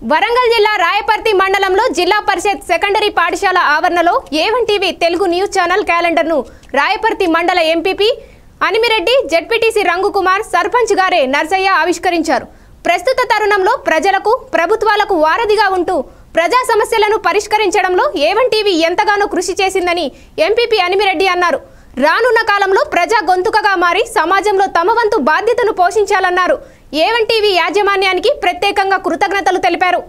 వరంగల్ జిల్లా రాయపర్తి మండలంలో జిల్లా పరిషత్ సెకండరీ పాఠశాల ఆవరణలో A one TV Telugu news channel క్యాలెండర్ను Rayaparthi మండల ఎంపీపీ అనిమిరెడ్డి జెడ్పీటీసీ రంగుకుమార్ సర్పంచ్ గారే నర్సయ్య ఆవిష్కరించారు. ప్రస్తుత తరుణంలో ప్రజలకు ప్రభుత్వాలకు వారధిగా ఉంటూ ప్రజా సమస్యలను పరిష్కరించడంలో ఏవన్ టీవీ ఎంతగానో కృషి చేసిందని ఎంపీపీ అనిమిరెడ్డి అన్నారు. రానున్న కాలంలో ప్రజా గొంతుకగా మారి సమాజంలో తమ వంతు బాధ్యతను పోషించాలన్నారు. ఏవన్ టీవీ యాజమాన్యానికి ప్రత్యేకంగా కృతజ్ఞతలు తెలిపారు.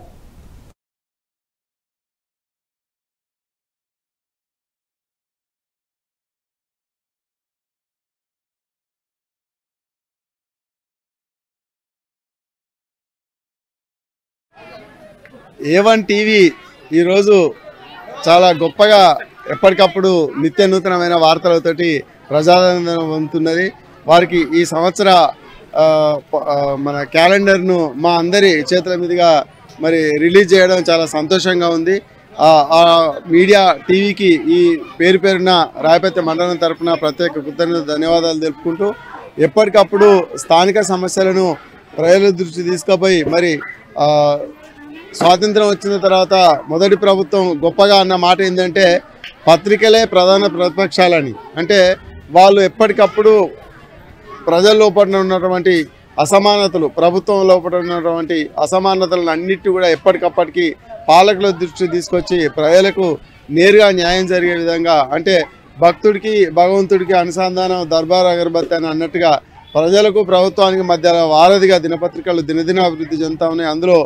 ఏ వన్ టీవీ ఈరోజు చాలా గొప్పగా ఎప్పటికప్పుడు నిత్య నూతనమైన వార్తలతోటి ప్రజాదరణ పొందుతున్నది. వారికి ఈ సంవత్సర మన క్యాలెండర్ను మా అందరి చేతుల మీదుగా మరి రిలీజ్ చేయడం చాలా సంతోషంగా ఉంది. ఆ మీడియా టీవీకి ఈ పేరు పేరున రాయపతి మండలం తరపున ప్రత్యేక కృతజ్ఞత ధన్యవాదాలు తెలుపుకుంటూ ఎప్పటికప్పుడు స్థానిక సమస్యలను ప్రజల దృష్టి తీసుకుపోయి మరి స్వాతంత్రం వచ్చిన తర్వాత మొదటి ప్రభుత్వం గొప్పగా అన్న మాట ఏంటంటే పత్రికలే ప్రధాన ప్రతిపక్షాలని. అంటే వాళ్ళు ఎప్పటికప్పుడు ప్రజల లోపల ఉన్నటువంటి అసమానతలు ప్రభుత్వం లోపల ఉన్నటువంటి అసమానతలను అన్నిటి కూడా ఎప్పటికప్పటికి పాలకుల దృష్టి తీసుకొచ్చి ప్రజలకు నేరుగా న్యాయం జరిగే విధంగా అంటే భక్తుడికి భగవంతుడికి అనుసంధానం దర్బార్ అగరబత్తి అని అన్నట్టుగా ప్రజలకు ప్రభుత్వానికి మధ్య వారధిగా దినపత్రికలు దినదిన అభివృద్ధి చెందుతా ఉన్నాయి. అందులో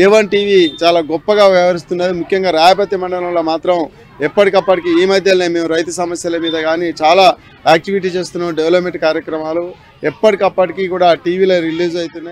ఏ వన్ టీవీ చాలా గొప్పగా వ్యవహరిస్తున్నది. ముఖ్యంగా రాయపతి మండలంలో మాత్రం ఎప్పటికప్పటికి ఈ మధ్యనే మేము రైతు సమస్యల మీద కానీ చాలా యాక్టివిటీ చేస్తున్నాం. డెవలప్మెంట్ కార్యక్రమాలు ఎప్పటికప్పటికి కూడా టీవీలో రిలీజ్ అవుతున్నాయి.